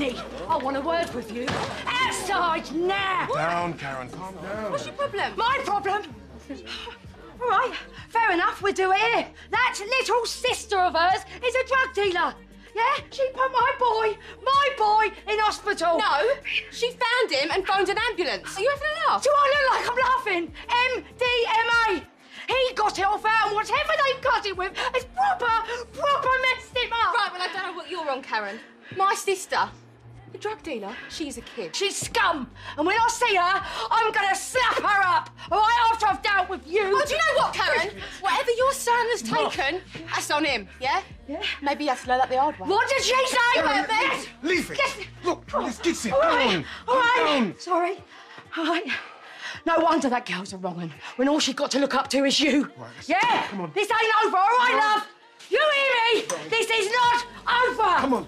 Whitney, I want a word with you. Outside now. Down, Karen, calm down. What's your problem? My problem? All right, fair enough, we'll do it here. That little sister of hers is a drug dealer. Yeah, she put my boy, my boy, in hospital. No, she found him and phoned an ambulance. Are you having a laugh? Do I look like I'm laughing? MDMA. He got it off her, and whatever they got it with has proper, proper messed him up. Right, well, I don't know what you're on, Karen. My sister, the drug dealer, she's a kid. She's scum, and when I see her, I'm gonna slap her up. All right, after I've dealt with you. Oh, do you know what, Karen? Whatever your son has taken, that's on him, yeah? Yeah. Maybe he has to learn that the hard way. What did she say? Come on, Ben. Leave it. Yes. Look, let's get it. All right. All right. Down. Sorry. All right. No wonder that girl's a wrong one when all she's got to look up to is you. Right, yeah. come on. This ain't over, all right, love? You hear me? This is not over. Come on.